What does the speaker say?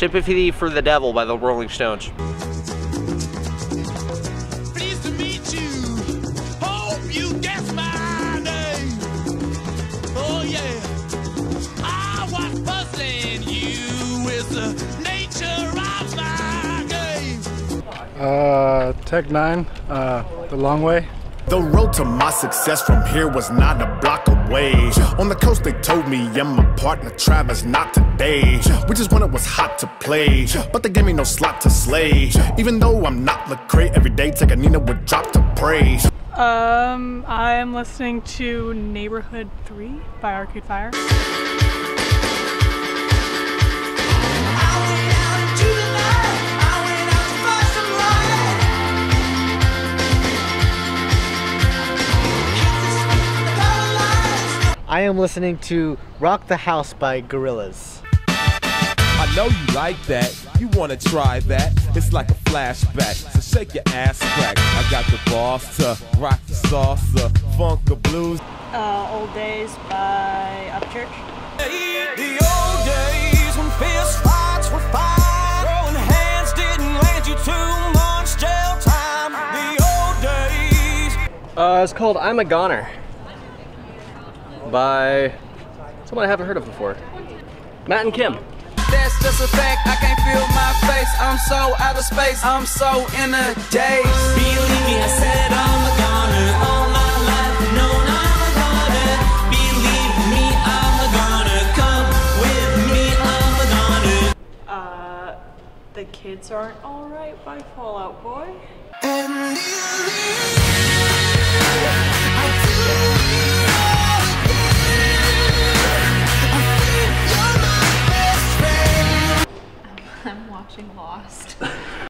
Sympathy for the Devil by the Rolling Stones. Pleased to meet you. Hope you guess my name. Oh yeah. I was puzzling you with the nature of my game. Uh, Tech N9ne, uh, The Long Way. The road to my success from here was not a block away. On the coast, they told me and my partner Travis not today. We just wanted what's hot to play, but they gave me no slot to slay. Even though I'm not Lecrae, every day take a Nina would drop to pray. Um, I'm listening to Neighborhood 3 by Arcade Fire. I am listening to Rock the House by Gorillaz. I know you like that. You wanna try that? It's like a flashback. So shake your ass crack. I got the boss to rock the salsa, funk the blues. Uh, Old Days by Upchurch. The old days when fist fights were fine. Throwing hands didn't land you too much jail time. The old days. Uh, it's called I'm a Goner by someone I haven't heard of before. Matt and Kim. That's just a fact, I can't feel my face. I'm so out of space, I'm so in a daze. Believe me, I said I'm a goner all my life. Known I'm a goner. Believe me, I'm a goner. Come with me, I'm a goner. Uh, The Kids Aren't Alright by Fall Out Boy. And I'm watching Lost.